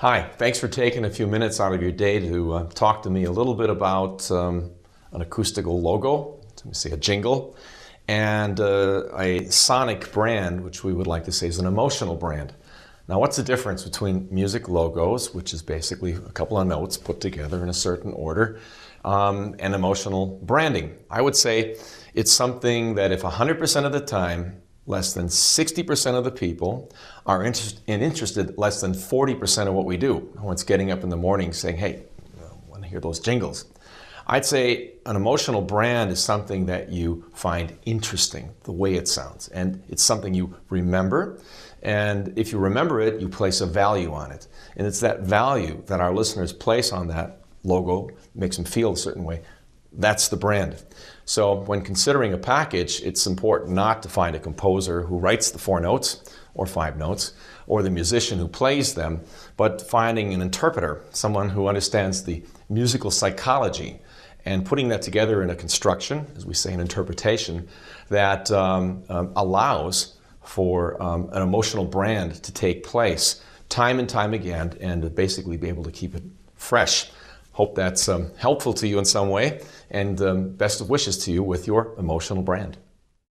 Hi, thanks for taking a few minutes out of your day to uh, talk to me a little bit about um, an acoustical logo, let me say a jingle, and uh, a sonic brand, which we would like to say is an emotional brand. Now, what's the difference between music logos, which is basically a couple of notes put together in a certain order, um, and emotional branding? I would say it's something that if 100% of the time, less than 60% of the people are interest, interested less than 40% of what we do. No one's getting up in the morning saying, hey, I want to hear those jingles. I'd say an emotional brand is something that you find interesting, the way it sounds, and it's something you remember. And if you remember it, you place a value on it. And it's that value that our listeners place on that logo, makes them feel a certain way. That's the brand. So when considering a package, it's important not to find a composer who writes the four notes or five notes, or the musician who plays them, but finding an interpreter, someone who understands the musical psychology, and putting that together in a construction, as we say, an interpretation, that um, um, allows for um, an emotional brand to take place time and time again and to basically be able to keep it fresh. Hope that's um, helpful to you in some way, and um, best of wishes to you with your emotional brand.